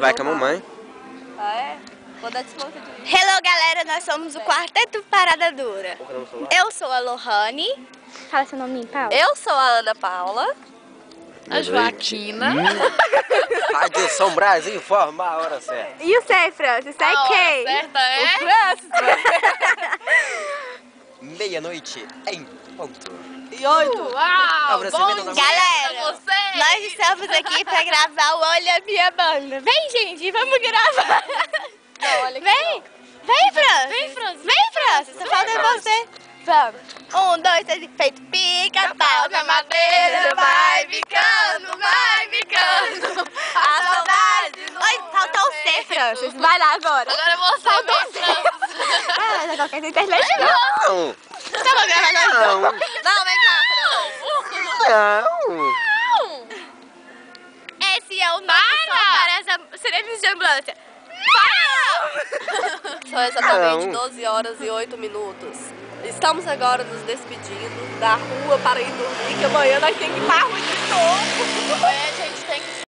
Vai com a mamãe. Ah, é? Vou dar desconto de Hello, galera, nós somos o Quarteto Parada Dura. Eu sou a Lohane. Fala seu nome, Paulo. Eu sou a Ana Paula. A Joaquina. Rádio São Brasil, informa a hora certa. E o Sei, Francis? Sei A hora quem? certa é... Meia-noite em ponto. E oito. Uau, bom dia Galera, vocês. Nós estamos aqui pra gravar o Olha Minha Banda. Vem, gente, vamos gravar. Não, olha. Vem, vem, Francis. Vem, Francis. Vem, Francis. Só falta você. Vamos. Um, dois, três, feito pica-pau na madeira. Vai ficando, vai ficando. A saudade. Oi, faltou você, Francis. Vai lá agora. Agora você, vem, Francis. Ah, mas agora quer internet não. Não, Tá bom, não, Não, vem cá, não. É o nosso som para essa serviço de ambulância. Para! São exatamente Não. 12 horas e 8 minutos. Estamos agora nos despedindo da rua para ir dormir, que amanhã nós temos que ir para a rua de novo.